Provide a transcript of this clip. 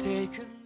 taken